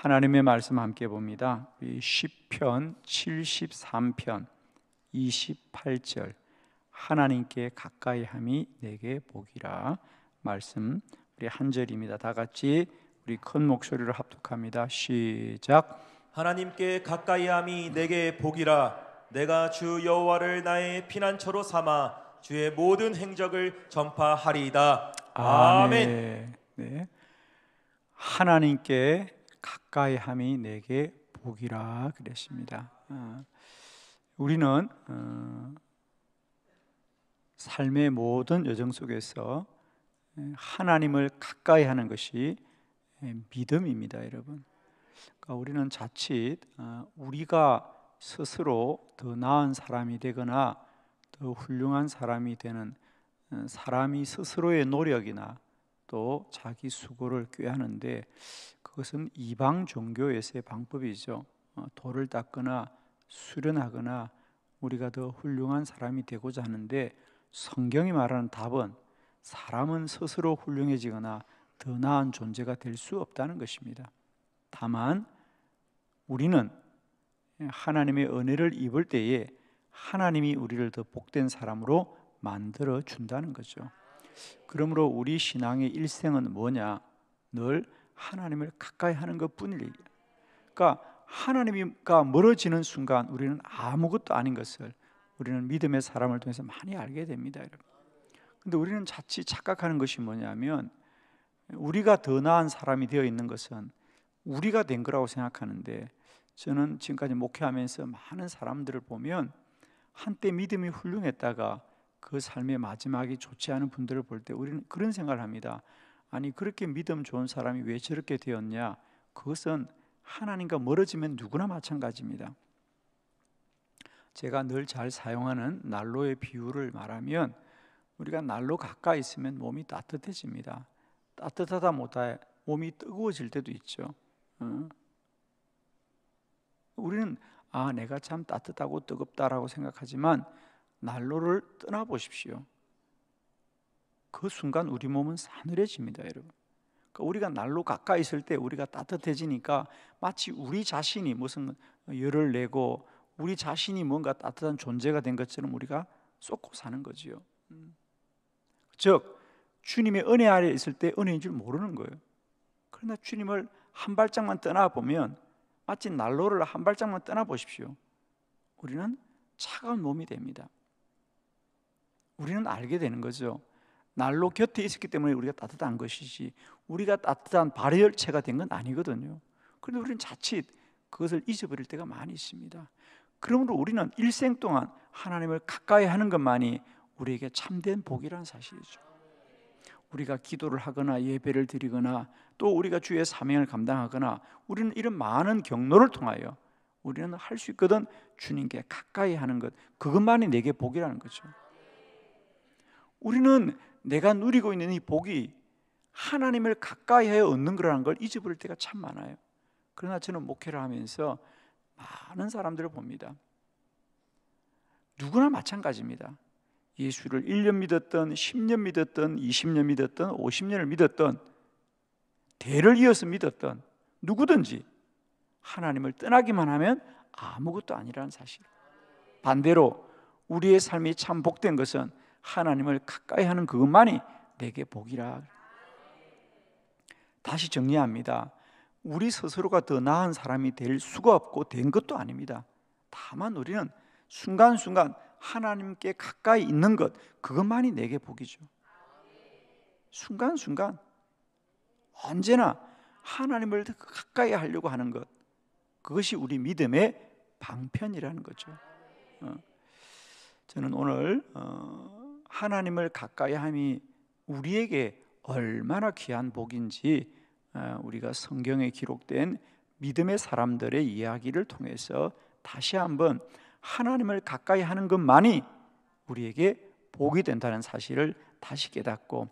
하나님의 말씀 함께 봅니다. 시편 73편 28절 하나님께 가까이 함이 내게 복이라 말씀 우리 한 절입니다. 다 같이 우리 큰 목소리로 합독합니다. 시작. 하나님께 가까이 함이 내게 복이라 내가 주 여호와를 나의 피난처로 삼아 주의 모든 행적을 전파하리이다. 아멘. 네. 하나님께 가까이 함이 내게 복이라 그랬습니다. 어, 우리는 어, 삶의 모든 여정 속에서 하나님을 가까이 하는 것이 믿음입니다, 여러분. 그러니까 우리는 자칫 어, 우리가 스스로 더 나은 사람이 되거나 더 훌륭한 사람이 되는 사람이 스스로의 노력이나 또 자기 수고를 꾀하는데 그것은 이방 종교에서의 방법이죠. 어, 돌을 닦거나 수련하거나 우리가 더 훌륭한 사람이 되고자 하는데 성경이 말하는 답은 사람은 스스로 훌륭해지거나 더 나은 존재가 될 수 없다는 것입니다. 다만 우리는 하나님의 은혜를 입을 때에 하나님이 우리를 더 복된 사람으로 만들어 준다는 거죠. 그러므로 우리 신앙의 일생은 뭐냐? 늘 하나님을 가까이 하는 것뿐이에요. 그러니까 하나님과 멀어지는 순간 우리는 아무것도 아닌 것을 우리는 믿음의 사람을 통해서 많이 알게 됩니다, 여러분. 근데 우리는 자칫 착각하는 것이 뭐냐면 우리가 더 나은 사람이 되어 있는 것은 우리가 된 거라고 생각하는데 저는 지금까지 목회하면서 많은 사람들을 보면 한때 믿음이 훌륭했다가 그 삶의 마지막이 좋지 않은 분들을 볼 때 우리는 그런 생각을 합니다. 아니 그렇게 믿음 좋은 사람이 왜 저렇게 되었냐? 그것은 하나님과 멀어지면 누구나 마찬가지입니다. 제가 늘 잘 사용하는 난로의 비유를 말하면 우리가 난로 가까이 있으면 몸이 따뜻해집니다. 따뜻하다 못해 몸이 뜨거워질 때도 있죠. 어? 우리는 아 내가 참 따뜻하고 뜨겁다라고 생각하지만 난로를 떠나 보십시오. 그 순간 우리 몸은 싸늘해집니다, 여러분. 그러니까 우리가 난로 가까이 있을 때 우리가 따뜻해지니까 마치 우리 자신이 무슨 열을 내고 우리 자신이 뭔가 따뜻한 존재가 된 것처럼 우리가 쏟고 사는 거지요. 음. 즉 주님의 은혜 아래 있을 때 은혜인 줄 모르는 거예요. 그러나 주님을 한 발짝만 떠나 보면 마치 난로를 한 발짝만 떠나 보십시오. 우리는 차가운 몸이 됩니다. 우리는 알게 되는 거죠. 난로 곁에 있었기 때문에 우리가 따뜻한 것이지 우리가 따뜻한 발열체가 된 건 아니거든요. 그런데 우리는 자칫 그것을 잊어버릴 때가 많이 있습니다. 그러므로 우리는 일생 동안 하나님을 가까이 하는 것만이 우리에게 참된 복이라는 사실이죠. 우리가 기도를 하거나 예배를 드리거나 또 우리가 주의 사명을 감당하거나 우리는 이런 많은 경로를 통하여 우리는 할 수 있거든 주님께 가까이 하는 것 그것만이 내게 복이라는 거죠. 우리는 내가 누리고 있는 이 복이 하나님을 가까이 해 얻는 거라는 걸 잊어버릴 때가 참 많아요. 그러나 저는 목회를 하면서 많은 사람들을 봅니다. 누구나 마찬가지입니다. 예수를 1년 믿었던 10년 믿었던 20년 믿었던 50년을 믿었던 대를 이어서 믿었던 누구든지 하나님을 떠나기만 하면 아무것도 아니라는 사실. 반대로 우리의 삶이 참 복된 것은 하나님을 가까이 하는 그것만이 내게 복이라. 다시 정리합니다. 우리 스스로가 더 나은 사람이 될 수가 없고 된 것도 아닙니다. 다만 우리는 순간순간 하나님께 가까이 있는 것 그것만이 내게 복이죠. 순간순간 언제나 하나님을 더 가까이 하려고 하는 것 그것이 우리 믿음의 방편이라는 거죠. 어. 저는 오늘 어, 하나님을 가까이 함이 우리에게 얼마나 귀한 복인지 어, 우리가 성경에 기록된 믿음의 사람들의 이야기를 통해서 다시 한번 하나님을 가까이 하는 것만이 우리에게 복이 된다는 사실을 다시 깨닫고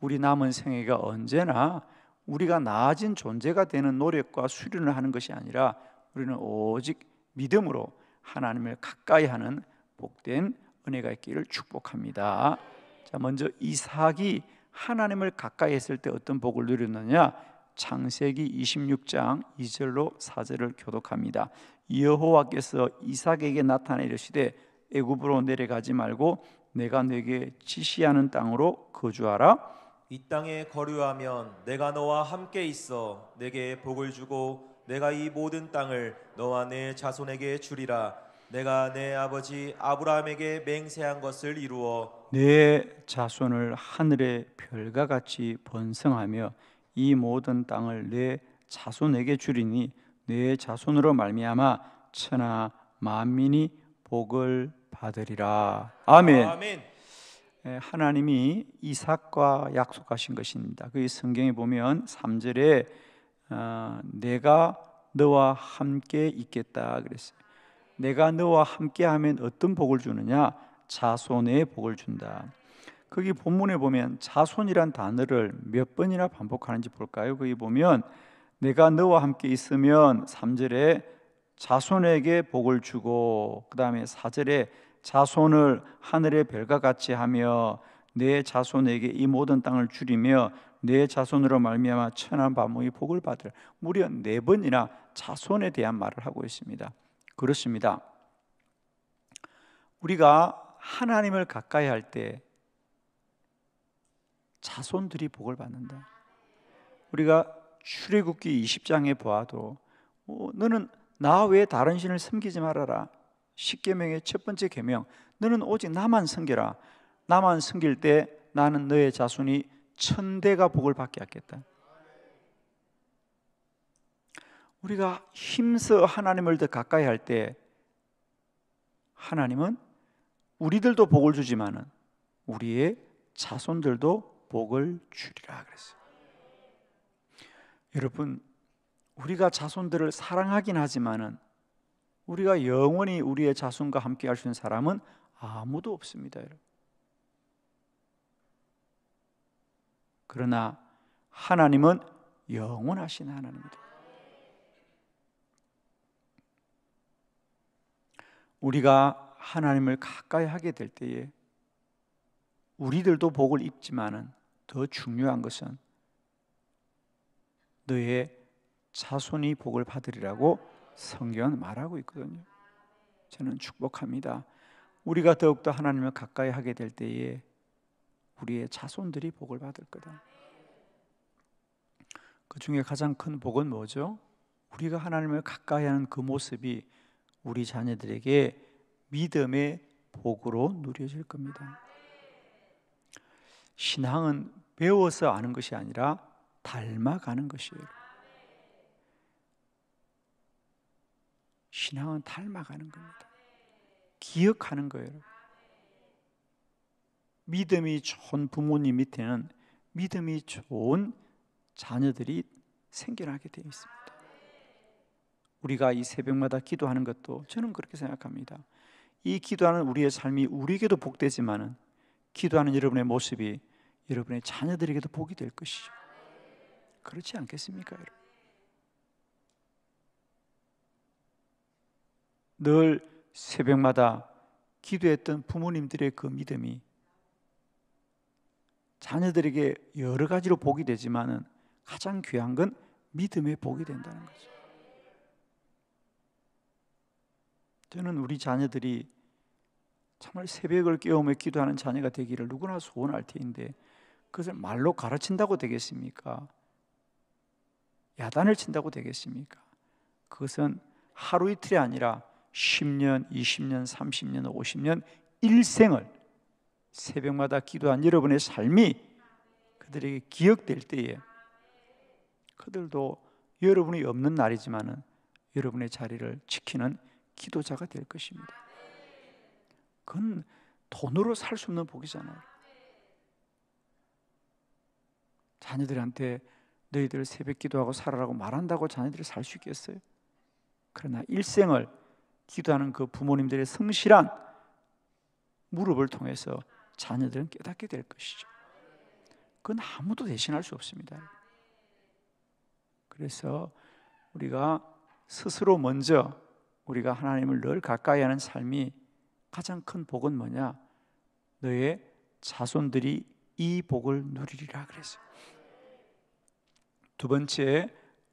우리 남은 생애가 언제나 우리가 나아진 존재가 되는 노력과 수련을 하는 것이 아니라 우리는 오직 믿음으로 하나님을 가까이 하는 복된 은혜가 있기를 축복합니다. 자, 먼저 이삭이 하나님을 가까이 했을 때 어떤 복을 누렸느냐? 창세기 26장 2절로 4절을 교독합니다. 여호와께서 이삭에게 나타내 이르시되 애굽으로 내려가지 말고 내가 네게 지시하는 땅으로 거주하라. 이 땅에 거류하면 내가 너와 함께 있어 내게 복을 주고 내가 이 모든 땅을 너와 내 자손에게 주리라 내가 내 아버지 아브라함에게 맹세한 것을 이루어 내 자손을 하늘의 별과 같이 번성하며 이 모든 땅을 내 자손에게 주리니 내 자손으로 말미암아 천하 만민이 복을 받으리라. 아멘. 아멘 예, 하나님이 이삭과 약속하신 것입니다. 그 성경에 보면 3절에 어, 내가 너와 함께 있겠다 그랬어요. 내가 너와 함께하면 어떤 복을 주느냐? 자손의 복을 준다. 거기 본문에 보면 자손이란 단어를 몇 번이나 반복하는지 볼까요? 거기 보면 내가 너와 함께 있으면 3절에 자손에게 복을 주고 그다음에 4절에 자손을 하늘의 별과 같이 하며 내 자손에게 이 모든 땅을 줄이며 내 자손으로 말미암아 천한 만민이 복을 받을 무려 네 번이나 자손에 대한 말을 하고 있습니다. 그렇습니다. 우리가 하나님을 가까이 할 때 자손들이 복을 받는다. 우리가 출애굽기 20장에 보아도 어, 너는 나 외에 다른 신을 섬기지 말아라. 십계명의 첫 번째 계명. 너는 오직 나만 섬겨라. 나만 섬길 때 나는 너의 자손이 천대가 복을 받게 하겠다. 우리가 힘써 하나님을 더 가까이 할 때 하나님은 우리들도 복을 주지만은 우리의 자손들도 복을 주리라 그랬어요. 여러분 우리가 자손들을 사랑하긴 하지만은 우리가 영원히 우리의 자손과 함께 할 수 있는 사람은 아무도 없습니다, 여러분. 그러나 하나님은 영원하신 하나님입니다. 우리가 하나님을 가까이 하게 될 때에 우리들도 복을 입지만은 더 중요한 것은 너의 자손이 복을 받으리라고 성경은 말하고 있거든요. 저는 축복합니다. 우리가 더욱더 하나님을 가까이 하게 될 때에 우리의 자손들이 복을 받을 거다. 그 중에 가장 큰 복은 뭐죠? 우리가 하나님을 가까이 하는 그 모습이 우리 자녀들에게 믿음의 복으로 누려질 겁니다. 신앙은 배워서 아는 것이 아니라 닮아가는 것이에요. 신앙은 닮아가는 겁니다. 기억하는 거예요. 믿음이 좋은 부모님 밑에는 믿음이 좋은 자녀들이 생겨나게 되어 있습니다. 우리가 이 새벽마다 기도하는 것도 저는 그렇게 생각합니다. 이 기도하는 우리의 삶이 우리에게도 복되지만은 기도하는 여러분의 모습이 여러분의 자녀들에게도 복이 될 것이죠. 그렇지 않겠습니까, 여러분? 늘 새벽마다 기도했던 부모님들의 그 믿음이 자녀들에게 여러 가지로 복이 되지만은 가장 귀한 건 믿음의 복이 된다는 거죠. 저는 우리 자녀들이 정말 새벽을 깨우며 기도하는 자녀가 되기를 누구나 소원할 테인데 그것을 말로 가르친다고 되겠습니까? 야단을 친다고 되겠습니까? 그것은 하루 이틀이 아니라 10년, 20년, 30년, 50년 일생을 새벽마다 기도한 여러분의 삶이 그들에게 기억될 때에 그들도 여러분이 없는 날이지만은 여러분의 자리를 지키는 기도자가 될 것입니다. 그건 돈으로 살 수 없는 복이잖아요. 자녀들한테 너희들 새벽 기도하고 살아라고 말한다고 자녀들이 살 수 있겠어요? 그러나 일생을 기도하는 그 부모님들의 성실한 무릎을 통해서 자녀들은 깨닫게 될 것이죠. 그건 아무도 대신할 수 없습니다. 그래서 우리가 스스로 먼저 우리가 하나님을 늘 가까이 하는 삶이 가장 큰 복은 뭐냐? 너의 자손들이 이 복을 누리리라 그랬어요. 두 번째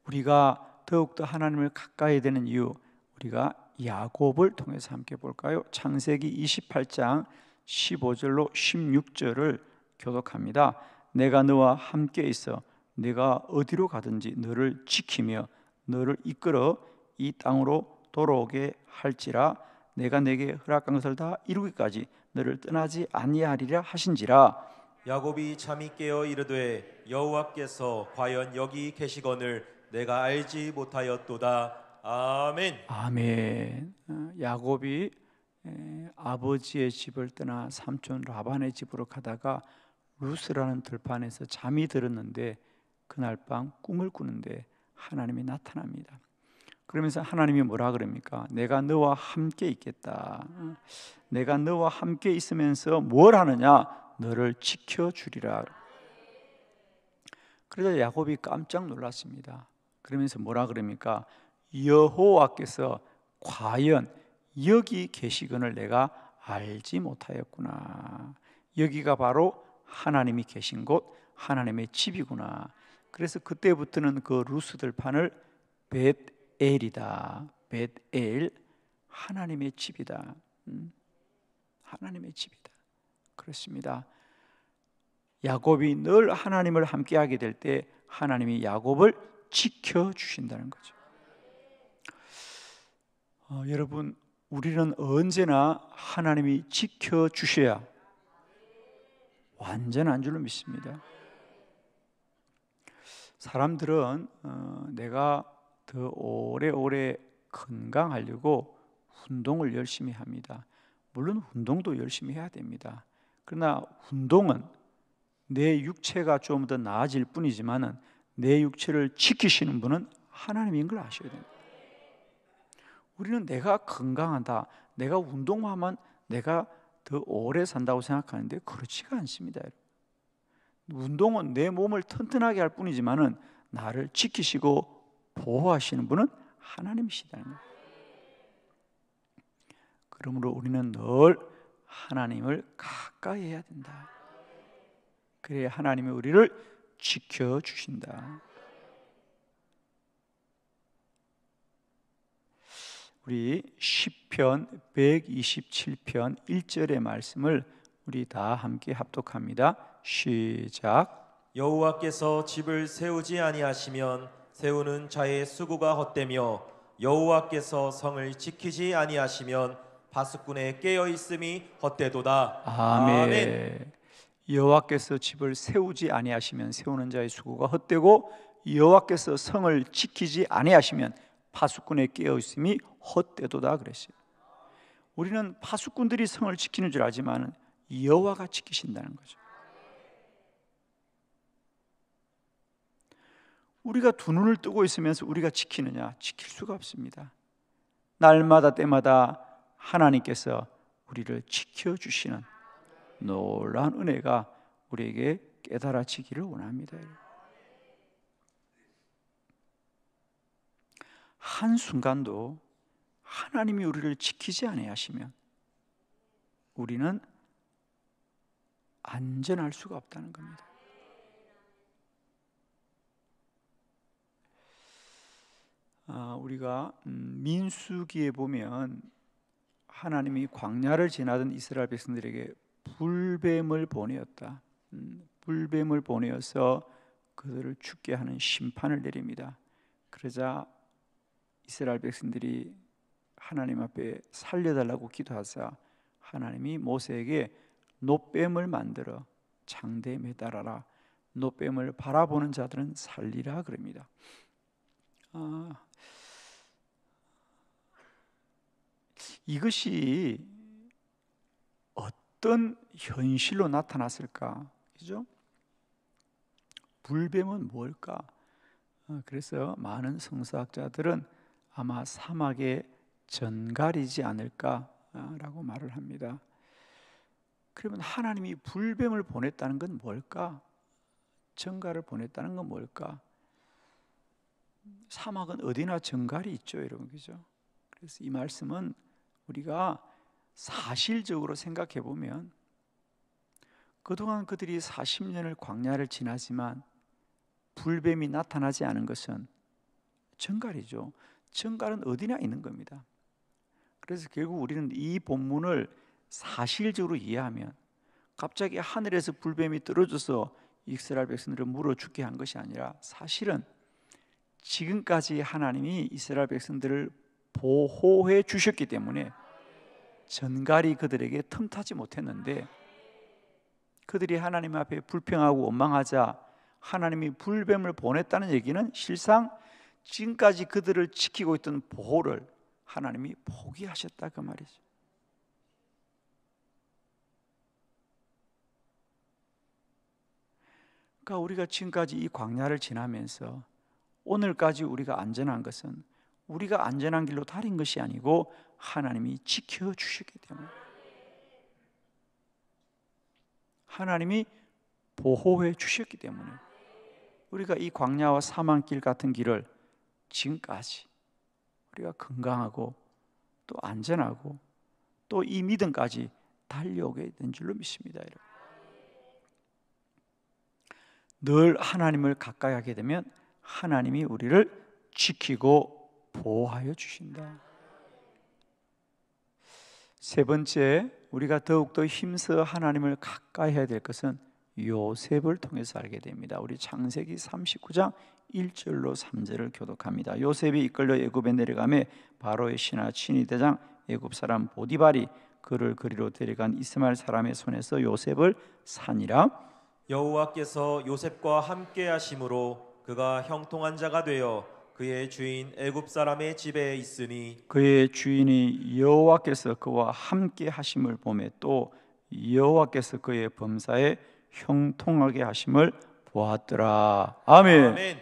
우리가 더욱더 하나님을 가까이 되는 이유 우리가 야곱을 통해서 함께 볼까요? 창세기 28장 15절로 16절을 교독합니다. 내가 너와 함께 있어 내가 어디로 가든지 너를 지키며 너를 이끌어 이 땅으로 돌아오게 할지라 내가 내게 허락한 것을 다 이루기까지 너를 떠나지 아니하리라 하신지라 야곱이 잠이 깨어 이르되 여호와께서 과연 여기 계시거늘 내가 알지 못하였도다. 아멘. 아멘. 어, 야곱이 에, 아버지의 집을 떠나 삼촌 라반의 집으로 가다가 루스라는 들판에서 잠이 들었는데 그날 밤 꿈을 꾸는데 하나님이 나타납니다. 그러면서 하나님이 뭐라 그럽니까? 내가 너와 함께 있겠다. 어, 내가 너와 함께 있으면서 뭘 하느냐? 너를 지켜 주리라. 그러자 야곱이 깜짝 놀랐습니다. 그러면서 뭐라 그럽니까? 여호와께서 과연 여기 계시건을 내가 알지 못하였구나. 여기가 바로 하나님이 계신 곳, 하나님의 집이구나. 그래서 그때부터는 그 루스들 판을 벳 엘이다. 벳엘 하나님의 집이다. 음, 하나님의 집이다. 그렇습니다. 야곱이 늘 하나님을 함께하게 될 때 하나님이 야곱을 지켜 주신다는 거죠. 어, 여러분, 우리는 언제나 하나님이 지켜 주셔야 완전한 줄로 믿습니다. 사람들은 어, 내가 더 오래오래 건강하려고 운동을 열심히 합니다. 물론 운동도 열심히 해야 됩니다. 그러나 운동은 내 육체가 좀 더 나아질 뿐이지만은 내 육체를 지키시는 분은 하나님인 걸 아셔야 됩니다. 우리는 내가 건강하다, 내가 운동하면 내가 더 오래 산다고 생각하는데 그렇지가 않습니다. 운동은 내 몸을 튼튼하게 할 뿐이지만은 나를 지키시고 보호하시는 분은 하나님이시다는 거예요. 그러므로 우리는 늘 하나님을 가까이 해야 된다. 그래야 하나님이 우리를 지켜 주신다. 우리 시편 127편 1절의 말씀을 우리 다 함께 합독합니다. 시작. 여호와께서 집을 세우지 아니하시면 세우는 자의 수고가 헛되며 여호와께서 성을 지키지 아니하시면 바스꾼의 깨어 있음이 헛되도다. 아멘. 여호와께서 집을 세우지 아니하시면 세우는 자의 수고가 헛되고 여호와께서 성을 지키지 아니하시면 파수꾼의 깨어 있음이 헛되도다 그랬어요. 우리는 파수꾼들이 성을 지키는 줄 알지만 여호와가 지키신다는 거죠. 우리가 두 눈을 뜨고 있으면서 우리가 지키느냐? 지킬 수가 없습니다. 날마다 때마다 하나님께서 우리를 지켜 주시는 놀라운 은혜가 우리에게 깨달아지기를 원합니다. 한 순간도 하나님이 우리를 지키지 아니하시면 우리는 안전할 수가 없다는 겁니다. 우리가 음, 민수기에 보면 하나님이 광야를 지나던 이스라엘 백성들에게 불뱀을 보내었다. 음, 불뱀을 보내어서 그들을 죽게 하는 심판을 내립니다. 그러자 이스라엘 백성들이 하나님 앞에 살려달라고 기도하자 하나님이 모세에게 노뱀을 만들어 장대에 매달아라. 노뱀을 바라보는 자들은 살리라 그럽니다. 아, 이것이 어떤 현실로 나타났을까? 그죠? 불뱀은 뭘까? 어, 그래서 많은 성서학자들은 아마 사막의 전갈이지 않을까라고 말을 합니다. 그러면 하나님이 불뱀을 보냈다는 건 뭘까? 전갈을 보냈다는 건 뭘까? 사막은 어디나 전갈이 있죠, 여러분 그죠? 그래서 이 말씀은 우리가 사실적으로 생각해 보면 그동안 그들이 40년을 광야를 지나지만 불뱀이 나타나지 않은 것은 정갈이죠. 정갈은 어디나 있는 겁니다. 그래서 결국 우리는 이 본문을 사실적으로 이해하면 갑자기 하늘에서 불뱀이 떨어져서 이스라엘 백성들을 물어 죽게 한 것이 아니라 사실은 지금까지 하나님이 이스라엘 백성들을 보호해 주셨기 때문에 전갈이 그들에게 틈타지 못했는데 그들이 하나님 앞에 불평하고 원망하자 하나님이 불뱀을 보냈다는 얘기는 실상 지금까지 그들을 지키고 있던 보호를 하나님이 포기하셨다 그 말이죠. 그러니까 우리가 지금까지 이 광야를 지나면서 오늘까지 우리가 안전한 것은 우리가 안전한 길로 달인 것이 아니고 하나님이 지켜 주셨기 때문에 하나님이 보호해 주셨기 때문에 우리가 이 광야와 사망길 같은 길을 지금까지 우리가 건강하고 또 안전하고 또 이 믿음까지 달려오게 된 줄로 믿습니다, 여러분. 늘 하나님을 가까이 하게 되면 하나님이 우리를 지키고 보호하여 주신다. 세 번째, 우리가 더욱더 힘써 하나님을 가까이 해야 될 것은 요셉을 통해서 알게 됩니다. 우리 창세기 39장 1절로 3절을 교독합니다. 요셉이 이끌려 애굽에 내려가매 바로의 신하 친위 대장 애굽 사람 보디발이 그를 그리로 데려간 이스마엘 사람의 손에서 요셉을 산이라 여호와께서 요셉과 함께 하심으로 그가 형통한 자가 되어 그의 주인 애굽 사람의 집에 있으니 그의 주인이 여호와께서 그와 함께 하심을 보매 또 여호와께서 그의 범사에 형통하게 하심을 보았더라. 아멘. 아멘.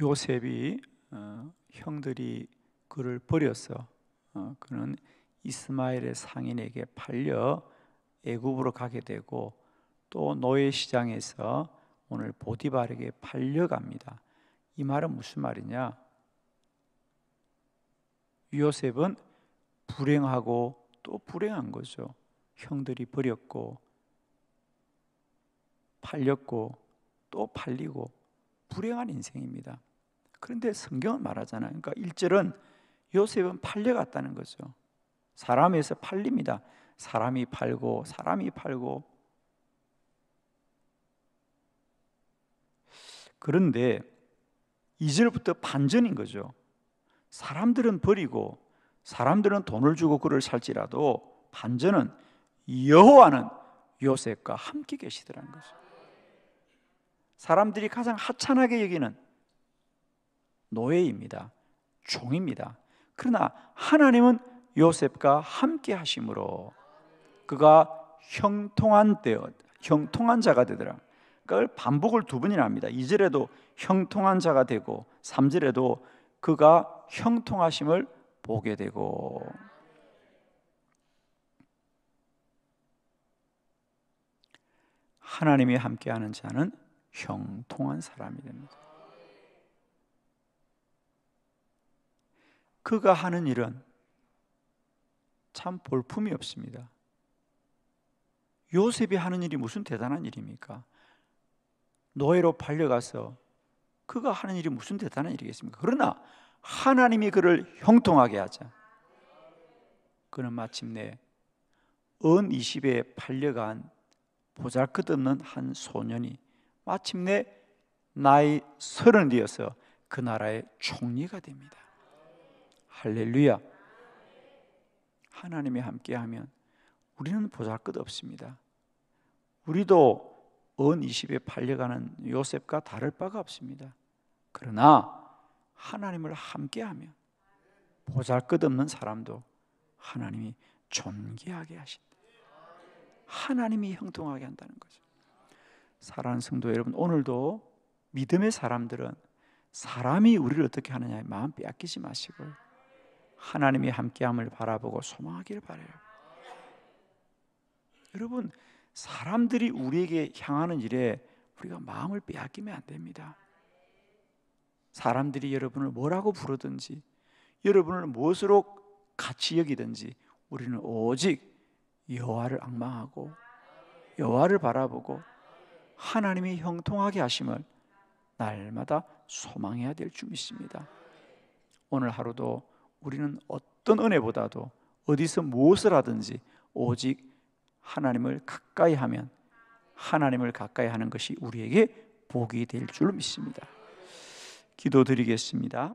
요셉이 어, 형들이 그를 버려서 어, 그는 이스마엘의 상인에게 팔려 애굽으로 가게 되고 또 노예 시장에서 오늘 보디발에게 팔려갑니다. 이 말은 무슨 말이냐? 요셉은 불행하고 또 불행한 거죠. 형들이 버렸고 팔렸고 또 팔리고 불행한 인생입니다. 그런데 성경은 말하잖아요. 그러니까 1절은 요셉은 팔려갔다는 거죠. 사람에서 팔립니다. 사람이 팔고 사람이 팔고 그런데 2절부터 반전인 거죠. 사람들은 버리고 사람들은 돈을 주고 그를 살지라도 반전은 여호와는 요셉과 함께 계시더라는 거죠. 사람들이 가장 하찮하게 여기는 노예입니다. 종입니다. 그러나 하나님은 요셉과 함께 하심으로 그가 형통한 되어 형통한 자가 되더라. 그걸 반복을 두 번이나 합니다. 2절에도 형통한 자가 되고 3절에도 그가 형통하심을 보게 되고 하나님이 함께하는 자는 형통한 사람이 됩니다. 그가 하는 일은 참 볼품이 없습니다. 요셉이 하는 일이 무슨 대단한 일입니까? 노예로 팔려가서 그가 하는 일이 무슨 대단한 일이겠습니까? 그러나 하나님이 그를 형통하게 하자. 그는 마침내 은 20에 팔려간 보잘것없는 한 소년이 마침내 나이 서른 되어서 그 나라의 총리가 됩니다. 할렐루야. 하나님이 함께하면 우리는 보잘것 없습니다. 우리도 은 20에 팔려가는 요셉과 다를 바가 없습니다. 그러나 하나님을 함께하면 보잘것없는 사람도 하나님이 존귀하게 하신다. 하나님이 형통하게 한다는 거죠. 사랑하는 성도 여러분, 오늘도 믿음의 사람들은 사람이 우리를 어떻게 하느냐에 마음 빼앗기지 마시고 하나님이 함께함을 바라보고 소망하기를 바래요. 여러분, 사람들이 우리에게 향하는 일에 우리가 마음을 빼앗기면 안 됩니다. 사람들이 여러분을 뭐라고 부르든지 여러분을 무엇으로 같이 여기든지 우리는 오직 여호와를 악망하고 여호와를 바라보고 하나님이 형통하게 하심을 날마다 소망해야 될 줄 믿습니다. 오늘 하루도 우리는 어떤 은혜보다도 어디서 무엇을 하든지 오직 하나님을 가까이 하면 하나님을 가까이 하는 것이 우리에게 복이 될 줄 믿습니다. 기도드리겠습니다.